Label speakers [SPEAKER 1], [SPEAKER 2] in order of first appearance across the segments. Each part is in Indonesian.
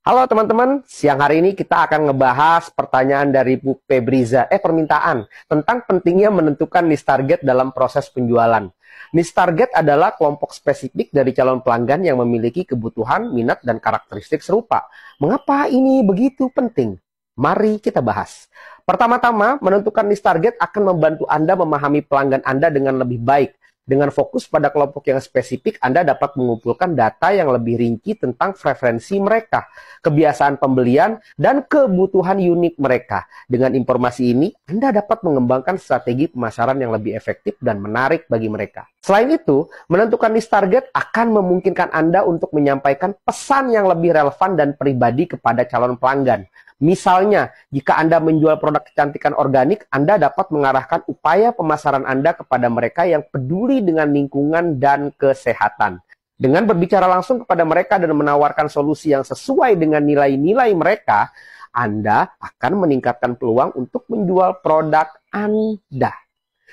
[SPEAKER 1] Halo teman-teman, siang hari ini kita akan ngebahas pertanyaan dari Bu Febriza, eh permintaan tentang pentingnya menentukan niche target dalam proses penjualan. Niche target adalah kelompok spesifik dari calon pelanggan yang memiliki kebutuhan, minat, dan karakteristik serupa. Mengapa ini begitu penting? Mari kita bahas. Pertama-tama, menentukan niche target akan membantu Anda memahami pelanggan Anda dengan lebih baik dengan fokus pada kelompok yang spesifik, Anda dapat mengumpulkan data yang lebih rinci tentang preferensi mereka, kebiasaan pembelian, dan kebutuhan unik mereka. Dengan informasi ini, Anda dapat mengembangkan strategi pemasaran yang lebih efektif dan menarik bagi mereka. Selain itu, menentukan niche target akan memungkinkan Anda untuk menyampaikan pesan yang lebih relevan dan pribadi kepada calon pelanggan. Misalnya, jika Anda menjual produk kecantikan organik, Anda dapat mengarahkan upaya pemasaran Anda kepada mereka yang peduli dengan lingkungan dan kesehatan. Dengan berbicara langsung kepada mereka dan menawarkan solusi yang sesuai dengan nilai-nilai mereka, Anda akan meningkatkan peluang untuk menjual produk Anda.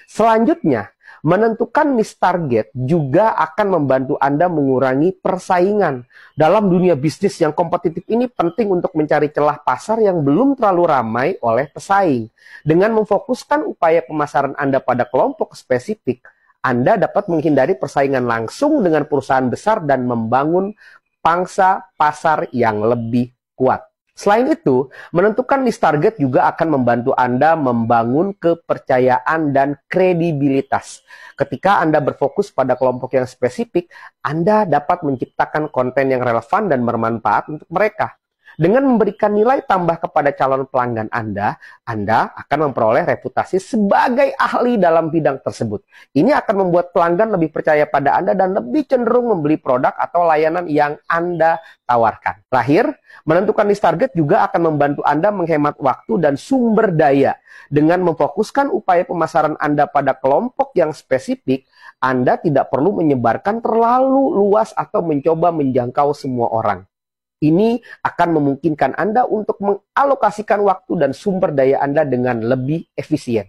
[SPEAKER 1] Selanjutnya, Menentukan niche target juga akan membantu Anda mengurangi persaingan. Dalam dunia bisnis yang kompetitif ini penting untuk mencari celah pasar yang belum terlalu ramai oleh pesaing. Dengan memfokuskan upaya pemasaran Anda pada kelompok spesifik, Anda dapat menghindari persaingan langsung dengan perusahaan besar dan membangun pangsa pasar yang lebih kuat. Selain itu, menentukan list target juga akan membantu Anda membangun kepercayaan dan kredibilitas. Ketika Anda berfokus pada kelompok yang spesifik, Anda dapat menciptakan konten yang relevan dan bermanfaat untuk mereka. Dengan memberikan nilai tambah kepada calon pelanggan Anda, Anda akan memperoleh reputasi sebagai ahli dalam bidang tersebut. Ini akan membuat pelanggan lebih percaya pada Anda dan lebih cenderung membeli produk atau layanan yang Anda tawarkan. Terakhir, menentukan list target juga akan membantu Anda menghemat waktu dan sumber daya. Dengan memfokuskan upaya pemasaran Anda pada kelompok yang spesifik, Anda tidak perlu menyebarkan terlalu luas atau mencoba menjangkau semua orang. Ini akan memungkinkan Anda untuk mengalokasikan waktu dan sumber daya Anda dengan lebih efisien.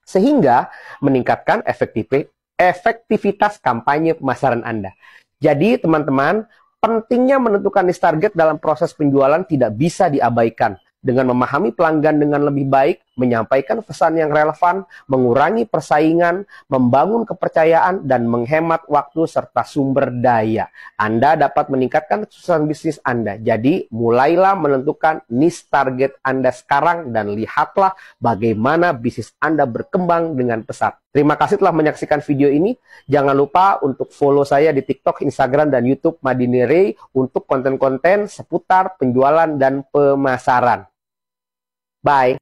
[SPEAKER 1] Sehingga meningkatkan efektivitas kampanye pemasaran Anda. Jadi teman-teman, pentingnya menentukan list target dalam proses penjualan tidak bisa diabaikan. Dengan memahami pelanggan dengan lebih baik, menyampaikan pesan yang relevan, mengurangi persaingan, membangun kepercayaan, dan menghemat waktu serta sumber daya. Anda dapat meningkatkan kesuksesan bisnis Anda. Jadi, mulailah menentukan niche target Anda sekarang dan lihatlah bagaimana bisnis Anda berkembang dengan pesat. Terima kasih telah menyaksikan video ini. Jangan lupa untuk follow saya di TikTok, Instagram, dan YouTube Madini Ray untuk konten-konten seputar penjualan dan pemasaran. Bye.